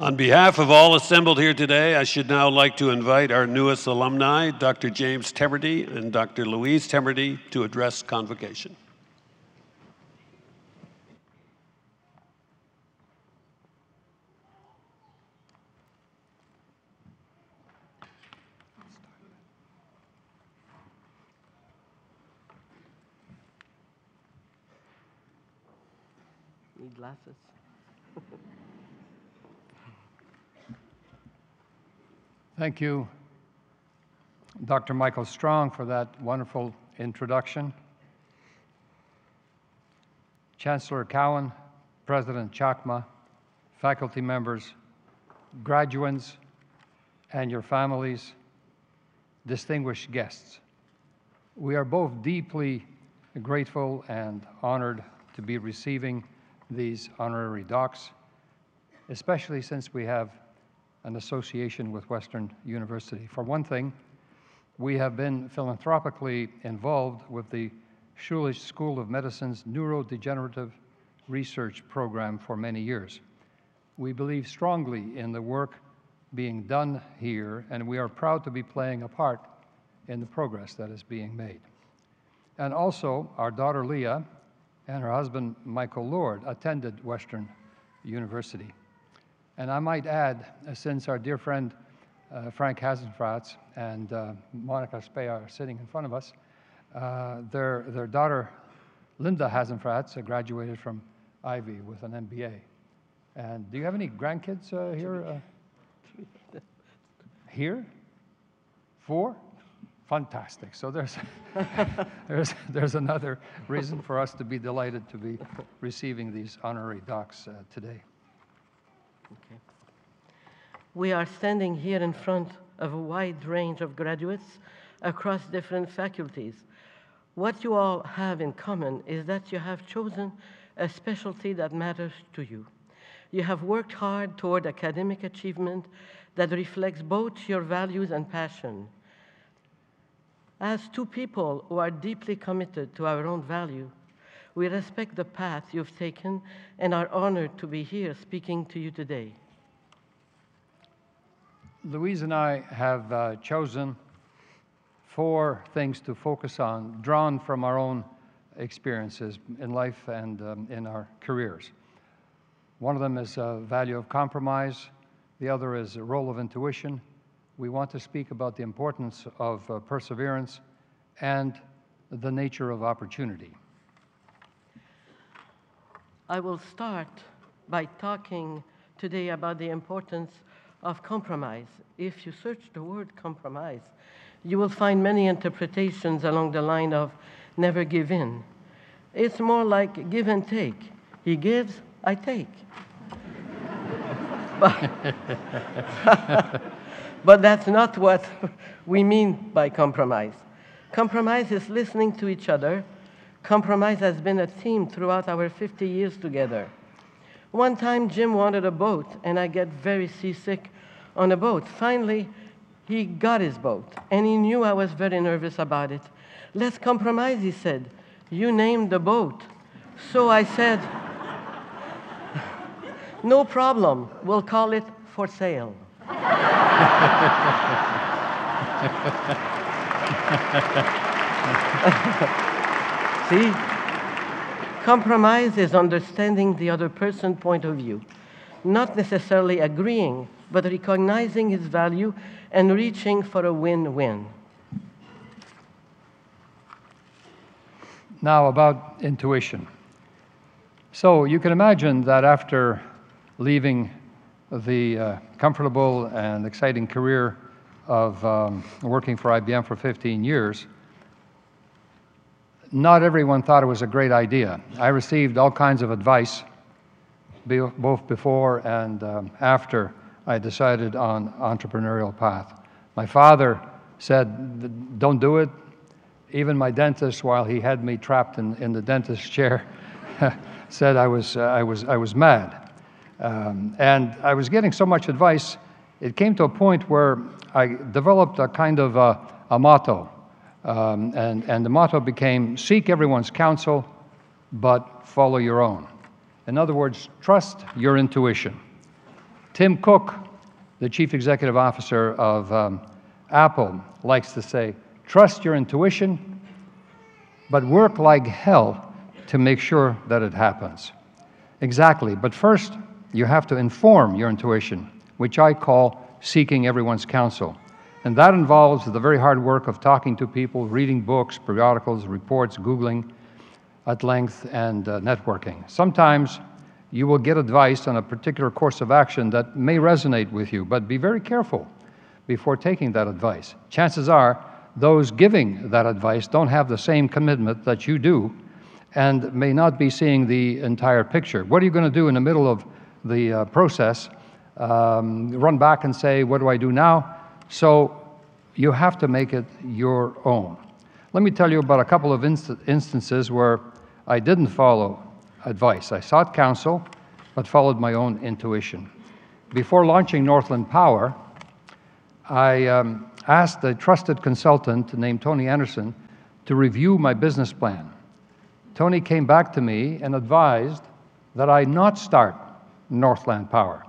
On behalf of all assembled here today, I should now like to invite our newest alumni, Dr. James Temerty and Dr. Louise Temerty, to address convocation. Need glasses. Thank you, Dr. Michael Strong, for that wonderful introduction. Chancellor Cowan, President Chakma, faculty members, graduates, and your families, distinguished guests. We are both deeply grateful and honored to be receiving these honorary docs, especially since we have an association with Western University. For one thing, we have been philanthropically involved with the Schulich School of Medicine's neurodegenerative research program for many years. We believe strongly in the work being done here, and we are proud to be playing a part in the progress that is being made. And also, our daughter Leah and her husband Michael Lord attended Western University. And I might add, uh, since our dear friend uh, Frank Hasenfratz and uh, Monica Spey are sitting in front of us, uh, their, their daughter Linda Hasenfratz graduated from Ivey with an MBA. And do you have any grandkids uh, here? uh, here? Four? Fantastic. So there's, there's, there's another reason for us to be delighted to be receiving these honorary docs uh, today. Okay. We are standing here in front of a wide range of graduates across different faculties. What you all have in common is that you have chosen a specialty that matters to you. You have worked hard toward academic achievement that reflects both your values and passion. As two people who are deeply committed to our own value, we respect the path you've taken and are honored to be here speaking to you today. Louise and I have uh, chosen four things to focus on, drawn from our own experiences in life and um, in our careers. One of them is uh, value of compromise. The other is a role of intuition. We want to speak about the importance of uh, perseverance and the nature of opportunity. I will start by talking today about the importance of compromise. If you search the word compromise, you will find many interpretations along the line of never give in. It's more like give and take. He gives, I take. but, but that's not what we mean by compromise. Compromise is listening to each other Compromise has been a theme throughout our 50 years together. One time, Jim wanted a boat, and I get very seasick on a boat. Finally, he got his boat, and he knew I was very nervous about it. Let's compromise, he said. You named the boat. So I said, No problem, we'll call it for sale. See? Compromise is understanding the other person's point of view, not necessarily agreeing, but recognizing his value and reaching for a win win. Now, about intuition. So, you can imagine that after leaving the uh, comfortable and exciting career of um, working for IBM for 15 years, not everyone thought it was a great idea. I received all kinds of advice, both before and um, after I decided on entrepreneurial path. My father said, don't do it. Even my dentist, while he had me trapped in, in the dentist chair, said I was, uh, I, was, I was mad. Um, and I was getting so much advice, it came to a point where I developed a kind of a, a motto. Um, and, and the motto became seek everyone's counsel, but follow your own. In other words, trust your intuition. Tim Cook, the chief executive officer of um, Apple, likes to say, trust your intuition, but work like hell to make sure that it happens. Exactly. But first, you have to inform your intuition, which I call seeking everyone's counsel. And that involves the very hard work of talking to people, reading books, periodicals, reports, Googling at length, and uh, networking. Sometimes you will get advice on a particular course of action that may resonate with you, but be very careful before taking that advice. Chances are those giving that advice don't have the same commitment that you do and may not be seeing the entire picture. What are you going to do in the middle of the uh, process? Um, run back and say, What do I do now? So you have to make it your own. Let me tell you about a couple of inst instances where I didn't follow advice. I sought counsel, but followed my own intuition. Before launching Northland Power, I um, asked a trusted consultant named Tony Anderson to review my business plan. Tony came back to me and advised that I not start Northland Power.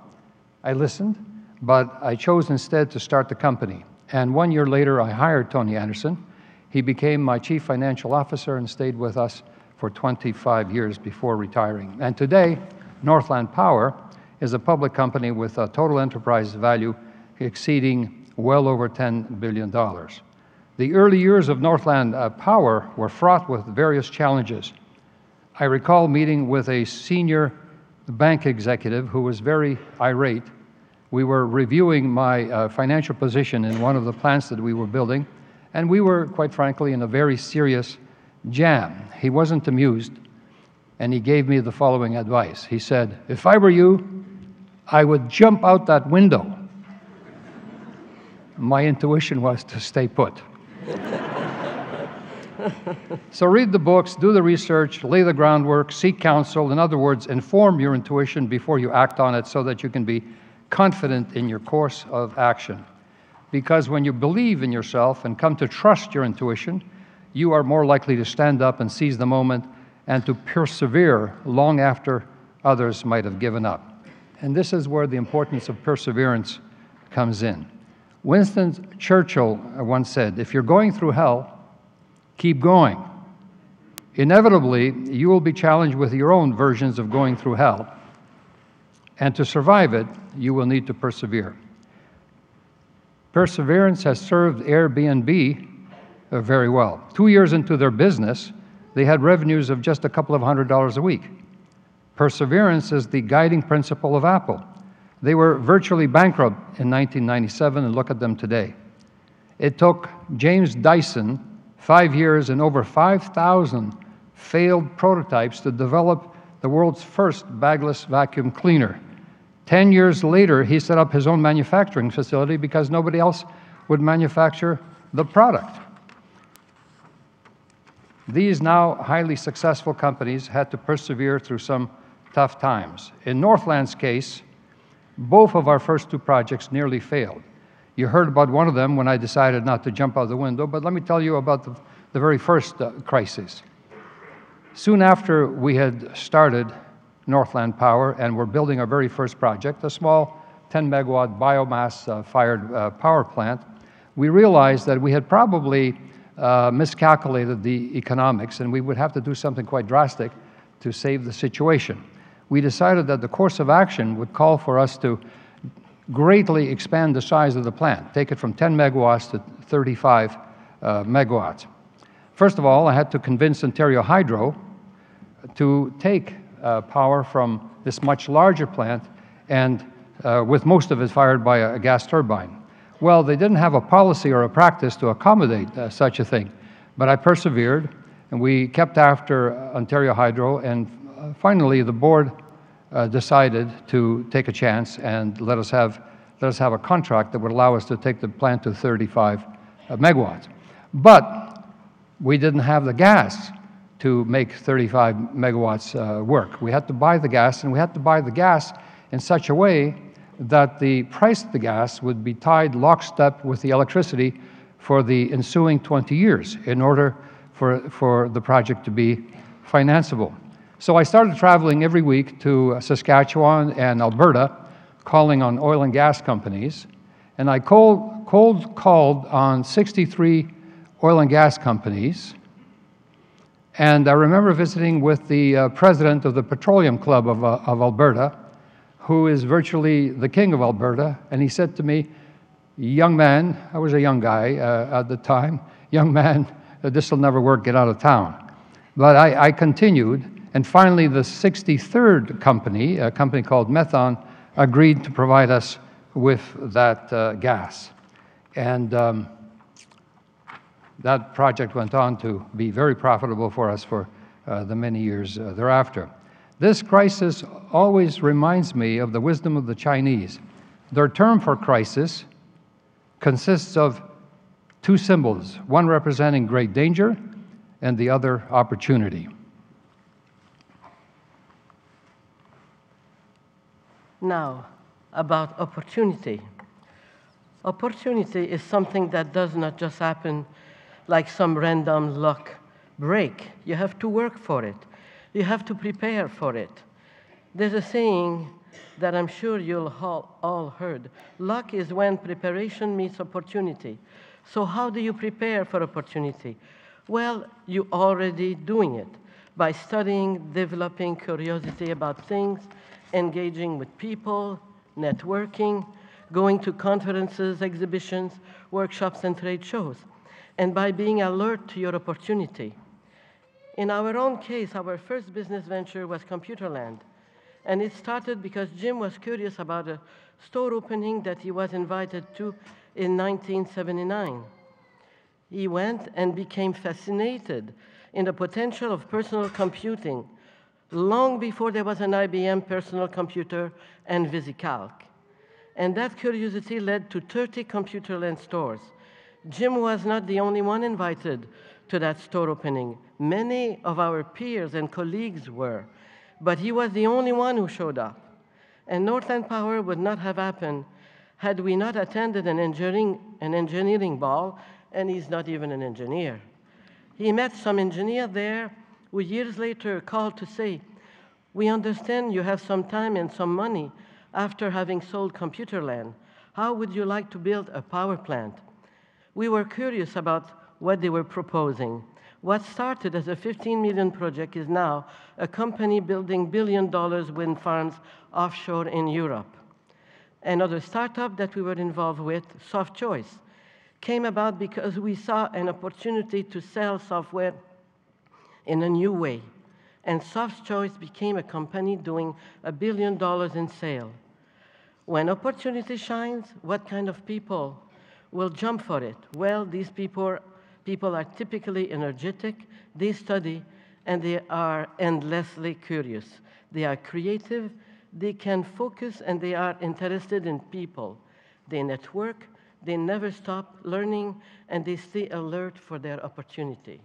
I listened, but I chose instead to start the company. And one year later, I hired Tony Anderson. He became my chief financial officer and stayed with us for 25 years before retiring. And today, Northland Power is a public company with a total enterprise value exceeding well over $10 billion. The early years of Northland uh, Power were fraught with various challenges. I recall meeting with a senior bank executive who was very irate. We were reviewing my uh, financial position in one of the plants that we were building, and we were, quite frankly, in a very serious jam. He wasn't amused, and he gave me the following advice. He said, If I were you, I would jump out that window. My intuition was to stay put. so read the books, do the research, lay the groundwork, seek counsel. In other words, inform your intuition before you act on it so that you can be confident in your course of action. Because when you believe in yourself and come to trust your intuition, you are more likely to stand up and seize the moment and to persevere long after others might have given up. And this is where the importance of perseverance comes in. Winston Churchill once said, If you're going through hell, keep going. Inevitably, you will be challenged with your own versions of going through hell. And to survive it, you will need to persevere. Perseverance has served Airbnb uh, very well. Two years into their business, they had revenues of just a couple of hundred dollars a week. Perseverance is the guiding principle of Apple. They were virtually bankrupt in 1997, and look at them today. It took James Dyson five years and over 5,000 failed prototypes to develop the world's first bagless vacuum cleaner. Ten years later, he set up his own manufacturing facility because nobody else would manufacture the product. These now highly successful companies had to persevere through some tough times. In Northland's case, both of our first two projects nearly failed. You heard about one of them when I decided not to jump out the window, but let me tell you about the, the very first uh, crisis. Soon after we had started Northland Power and we're building our very first project, a small 10 megawatt biomass uh, fired uh, power plant, we realized that we had probably uh, miscalculated the economics, and we would have to do something quite drastic to save the situation. We decided that the course of action would call for us to greatly expand the size of the plant, take it from 10 megawatts to 35 uh, megawatts. First of all, I had to convince Ontario Hydro to take uh, power from this much larger plant and uh, with most of it fired by a, a gas turbine. Well, they didn't have a policy or a practice to accommodate uh, such a thing. But I persevered, and we kept after Ontario Hydro, and uh, finally the board uh, decided to take a chance and let us, have, let us have a contract that would allow us to take the plant to 35 uh, megawatts. But we didn't have the gas to make 35 megawatts uh, work. We had to buy the gas, and we had to buy the gas in such a way that the price of the gas would be tied lockstep with the electricity for the ensuing 20 years in order for, for the project to be financeable. So I started traveling every week to Saskatchewan and Alberta, calling on oil and gas companies. And I cold, cold called on 63 oil and gas companies. And I remember visiting with the uh, president of the Petroleum Club of, uh, of Alberta, who is virtually the king of Alberta. And he said to me, Young man, I was a young guy uh, at the time, young man, this will never work, get out of town. But I, I continued, and finally, the 63rd company, a company called Methon, agreed to provide us with that uh, gas. And um, that project went on to be very profitable for us for uh, the many years uh, thereafter. This crisis always reminds me of the wisdom of the Chinese. Their term for crisis consists of two symbols, one representing great danger and the other opportunity. Now, about opportunity. Opportunity is something that does not just happen like some random luck break. You have to work for it, you have to prepare for it. There's a saying that I'm sure you'll all heard luck is when preparation meets opportunity. So, how do you prepare for opportunity? Well, you're already doing it by studying, developing curiosity about things, engaging with people, networking, going to conferences, exhibitions, workshops, and trade shows, and by being alert to your opportunity. In our own case, our first business venture was Computerland, and it started because Jim was curious about a store opening that he was invited to in 1979. He went and became fascinated in the potential of personal computing long before there was an IBM personal computer and VisiCalc. And that curiosity led to 30 Computerland stores. Jim was not the only one invited to that store opening. Many of our peers and colleagues were, but he was the only one who showed up. And Northland Power would not have happened had we not attended an engineering, an engineering ball, and he's not even an engineer. He met some engineer there who years later called to say, We understand you have some time and some money after having sold Computerland. How would you like to build a power plant? We were curious about what they were proposing. What started as a 15 million project is now a company building billion dollars wind farms offshore in Europe. Another startup that we were involved with, SoftChoice, came about because we saw an opportunity to sell software in a new way. And SoftChoice became a company doing a billion dollars in sale. When opportunity shines, what kind of people will jump for it? Well, these people, people are typically energetic, they study, and they are endlessly curious. They are creative, they can focus, and they are interested in people. They network, they never stop learning, and they stay alert for their opportunity.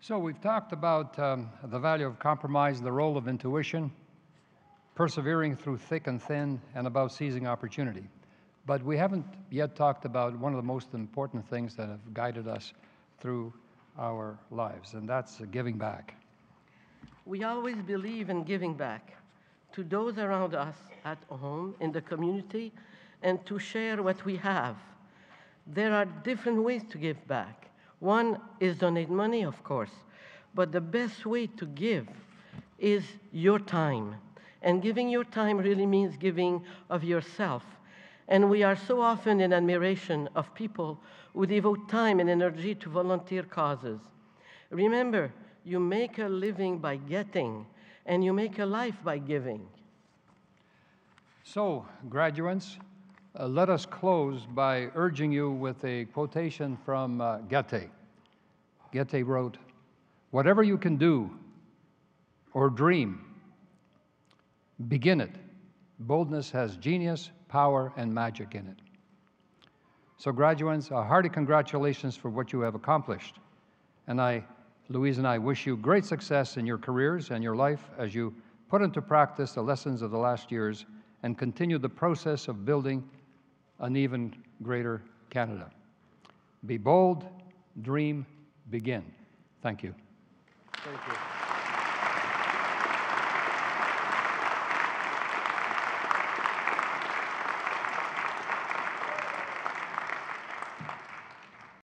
So, we've talked about um, the value of compromise, the role of intuition, persevering through thick and thin, and about seizing opportunity. But we haven't yet talked about one of the most important things that have guided us through our lives, and that's giving back. We always believe in giving back to those around us at home, in the community, and to share what we have. There are different ways to give back. One is donate money, of course, but the best way to give is your time. And giving your time really means giving of yourself. And we are so often in admiration of people who devote time and energy to volunteer causes. Remember, you make a living by getting, and you make a life by giving. So, graduates, uh, let us close by urging you with a quotation from uh, Goethe. Goethe wrote, Whatever you can do or dream, begin it. Boldness has genius, power, and magic in it. So, graduates, a hearty congratulations for what you have accomplished. And I, Louise and I, wish you great success in your careers and your life as you put into practice the lessons of the last years and continue the process of building an even greater Canada. Be bold, dream, begin. Thank you. Thank you.